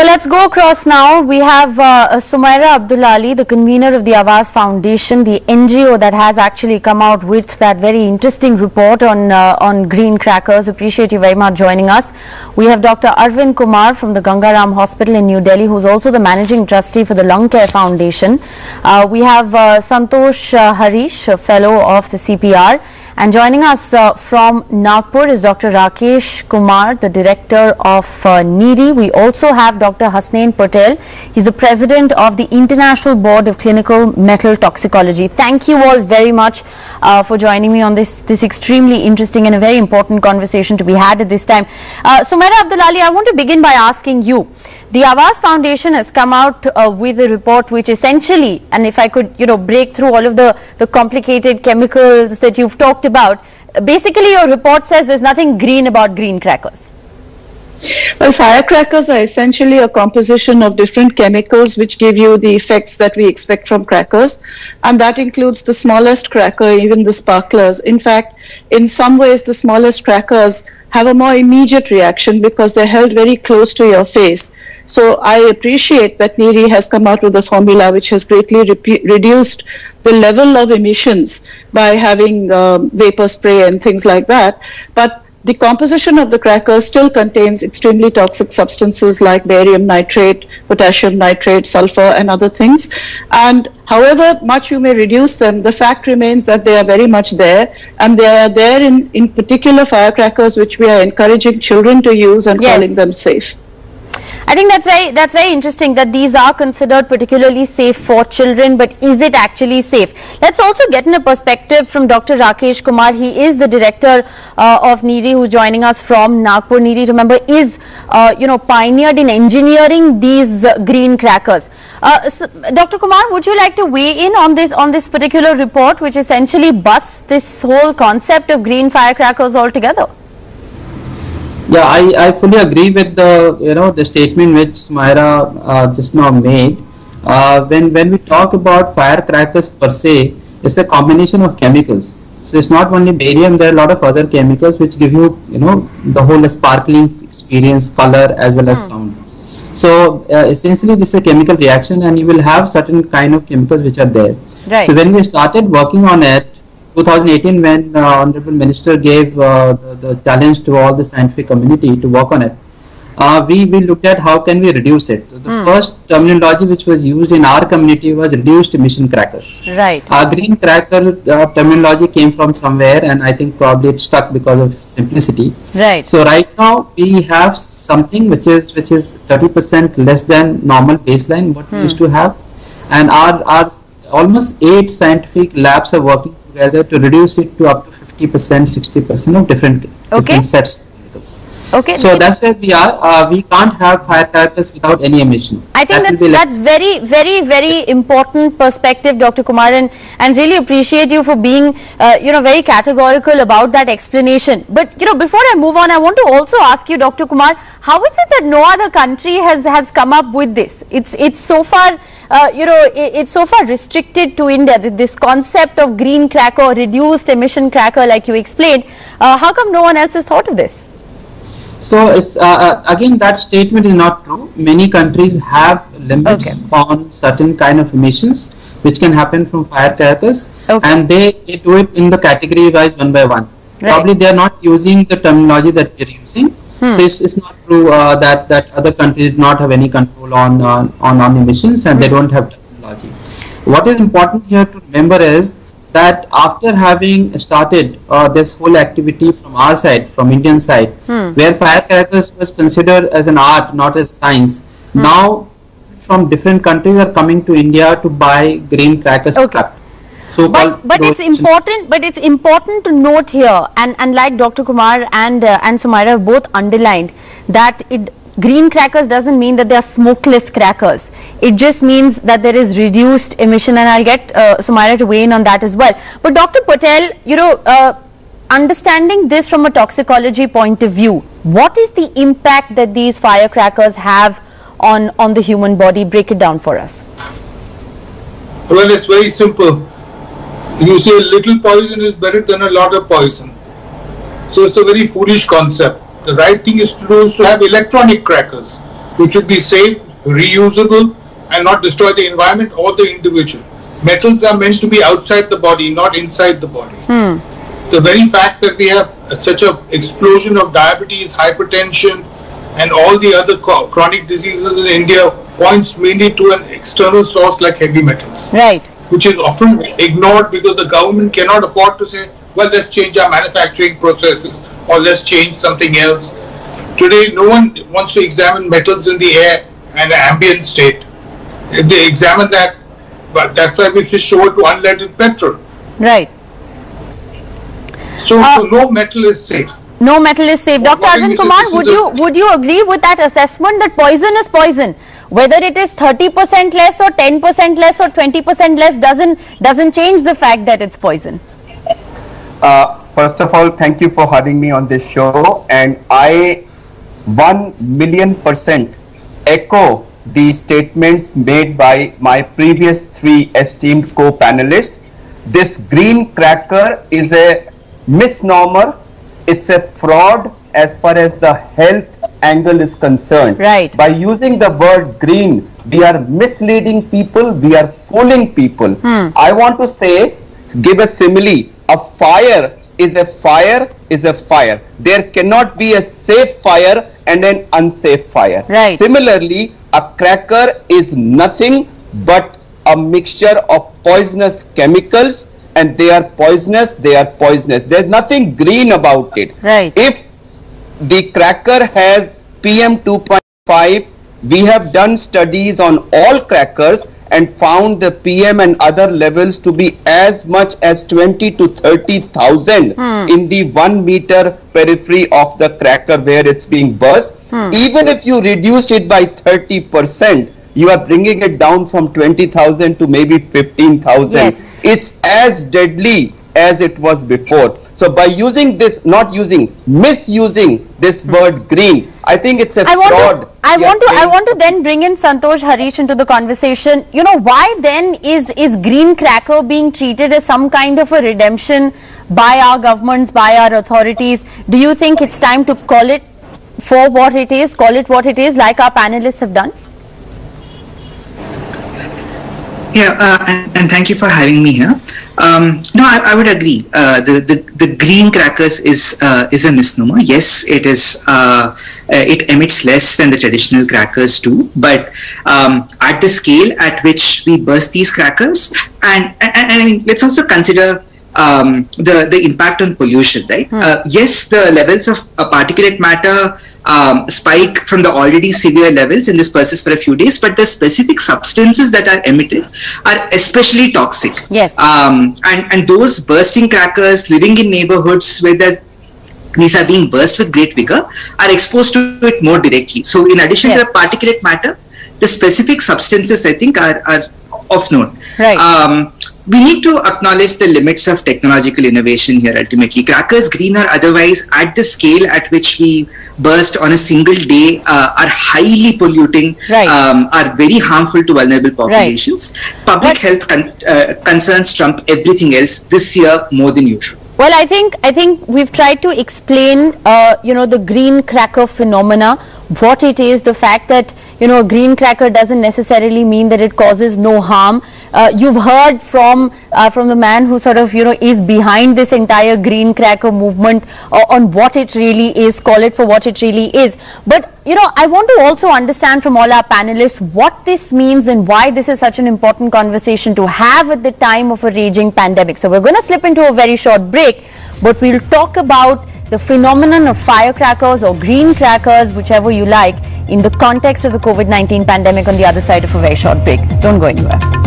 Well, let's go across now. We have uh, Sumaira Abdulali, the convener of the Awaaz Foundation, the NGO that has actually come out with that very interesting report on uh, on green crackers. Appreciate you very much joining us. We have Dr. Arvind Kumar from the Gangaram Hospital in New Delhi, who's also the managing trustee for the Lung Care Foundation. Uh, we have uh, Santosh uh, Harish, a fellow of the CPR. And joining us uh, from Nagpur is Dr. Rakesh Kumar, the director of uh, NEERI. We also have Dr. Hasnain Patel. He's the president of the International Board of Clinical Metal Toxicology. Thank you all very much uh, for joining me on this, this extremely interesting and a very important conversation to be had at this time. Uh, Sumaira Abdulali, I want to begin by asking you. The Awaaz Foundation has come out uh, with a report which essentially, and if I could, you know, break through all of the, the complicated chemicals that you've talked about, basically your report says there's nothing green about green crackers. Well, firecrackers are essentially a composition of different chemicals which give you the effects that we expect from crackers. And that includes the smallest cracker, even the sparklers. In fact, in some ways, the smallest crackers have a more immediate reaction because they're held very close to your face. So I appreciate that NEERI has come out with a formula which has greatly reduced the level of emissions by having um, vapor spray and things like that. But the composition of the cracker still contains extremely toxic substances like barium nitrate, potassium nitrate, sulfur, and other things. And however much you may reduce them, the fact remains that they are very much there, and they are there in, in particular firecrackers which we are encouraging children to use and yes. calling them safe. I think that's very that's very interesting that these are considered particularly safe for children, but is it actually safe? Let's also get in a perspective from Dr. Rakesh Kumar. He is the director uh, of NEERI, who's joining us from Nagpur. NEERI, remember, is uh, you know pioneered in engineering these uh, green crackers. So, Dr. Kumar, would you like to weigh in on this on this particular report, which essentially busts this whole concept of green firecrackers altogether? Yeah, I, I fully agree with the you know the statement which Myra uh, just now made. Uh, when when we talk about firecrackers per se, it's a combination of chemicals. So it's not only barium. There are a lot of other chemicals which give you you know the whole sparkling experience, color as well as hmm. sound. So uh, essentially, this is a chemical reaction, and you will have certain kind of chemicals which are there. Right. So when we started working on it, 2018 when the honorable minister gave uh, the, the, challenge to all the scientific community to work on it uh, we, we looked at how can we reduce it. So the hmm. first terminology which was used in our community was reduced emission crackers. Right. Our green cracker uh, terminology came from somewhere and i think probably it stuck because of simplicity. Right. So right now we have something which is which is 30% less than normal baseline what hmm. we used to have. And our our almost eight scientific labs are working together to reduce it to up to 50%, 60% of different, okay. different sets Okay. So that's where we are. Uh, we can't have firecrackers without any emission. I think that that's, that's very, very, very important perspective, Dr. Kumar, and, and really appreciate you for being, uh, you know, very categorical about that explanation. But, you know, before I move on, I want to also ask you, Dr. Kumar, how is it that no other country has, has come up with this? It's, it's so far uh, you know, it, it's so far restricted to India, this concept of green cracker, reduced emission cracker like you explained. Uh, how come no one else has thought of this? So uh, uh, again, that statement is not true. Many countries have limits okay. on certain kind of emissions which can happen from firecrackers okay. and they, they do it in the category wise one by one. Right. Probably they are not using the terminology that we are using Hmm. So it's, it's not true uh, that that other countries do not have any control on uh, on, on emissions and hmm. they don't have technology. What is important here to remember is that after having started uh, this whole activity from our side, from Indian side, hmm. where firecrackers was considered as an art, not as science, hmm. now from different countries are coming to India to buy green crackers okay so but, but it's important but it's important to note here and and like dr kumar and uh, and sumaira have both underlined that it green crackers doesn't mean that they are smokeless crackers. It just means that there is reduced emission and i'll get uh, sumaira to weigh in on that as well. But dr patel you know uh, understanding this from a toxicology point of view what is the impact that these firecrackers have on on the human body? Break it down for us. Well it's very simple you say a little poison is better than a lot of poison. So it's a very foolish concept. The right thing is to do is to have electronic crackers, which should be safe, reusable, and not destroy the environment or the individual. Metals are meant to be outside the body, not inside the body. Hmm. The very fact that we have such a explosion of diabetes, hypertension, and all the other chronic diseases in India points mainly to an external source like heavy metals Right. Which is often ignored because the government cannot afford to say, well, let's change our manufacturing processes or let's change something else. Today, no one wants to examine metals in the air and the ambient state. If they examine that, but that's why we switched over to unleaded petrol. Right. So, Uh, so no metal is safe. No metal is safe. What- Dr. Arvind? Kumar, would you would you agree with that assessment that poison is poison? Whether it is 30% less or 10% less or 20% less doesn't doesn't change the fact that it's poison. Uh, first of all, thank you for having me on this show, and I one million percent echo the statements made by my previous three esteemed co-panelists. This green cracker is a misnomer. It's a fraud as far as the health angle is concerned. Right. By using the word green, we are misleading people. We are fooling people. Hmm. I want to say, give a simile. A fire is a fire is a fire. There cannot be a safe fire and an unsafe fire. Right. Similarly, a cracker is nothing but a mixture of poisonous chemicals and they are poisonous, they are poisonous. There's nothing green about it. Right. If the cracker has PM 2.5, we have done studies on all crackers and found the PM and other levels to be as much as 20 to 30,000 hmm. in the 1 meter periphery of the cracker where it's being burst. Hmm. Even if you reduce it by 30%, you are bringing it down from 20,000 to maybe 15,000 Yes. it's as deadly as it was before. So by using this, not using, misusing this hmm. word green, I think it's a I want fraud. to I We want to I want to then bring in Santosh Harish into the conversation. You know, why then is is green cracker being treated as some kind of a redemption by our governments, by our authorities? Do you think it's time to call it for what it is, call it what it is, like our panelists have done? Yeah, uh, and, and thank you for having me here. Um, no, I, I would agree. Uh, the, the the green crackers is uh, is a misnomer. Yes, it is. Uh, uh, it emits less than the traditional crackers do, but um, at the scale at which we burst these crackers, and and, and let's also consider um, the the impact on pollution, right? Uh, yes, the levels of uh, particulate matter um, spike from the already severe levels and this persists for a few days, but the specific substances that are emitted are especially toxic. Yes. Um, and and those bursting crackers living in neighborhoods where there's these are being burst with great vigor are exposed to it more directly. So in addition Yes. to the particulate matter, the specific substances I think are, are of note. Right. Um, we need to acknowledge the limits of technological innovation here ultimately. Crackers, green or otherwise, at the scale at which we burst on a single day, uh, are highly polluting, Right. um, are very harmful to vulnerable populations. Right. Public But- health con- uh, concerns trump everything else this year more than usual. Well, I think I think we've tried to explain, uh, you know, the green cracker phenomena, what it is, the fact that you know, a green cracker doesn't necessarily mean that it causes no harm. Uh, you've heard from uh, from the man who sort of you know is behind this entire green cracker movement uh, on what it really is. Call it for what it really is. But you know, I want to also understand from all our panelists what this means and why this is such an important conversation to have at the time of a raging pandemic. So we're going to slip into a very short break, but we'll talk about the phenomenon of firecrackers or green crackers, whichever you like, in the context of the COVID-19 pandemic on the other side of a very short break. Don't go anywhere.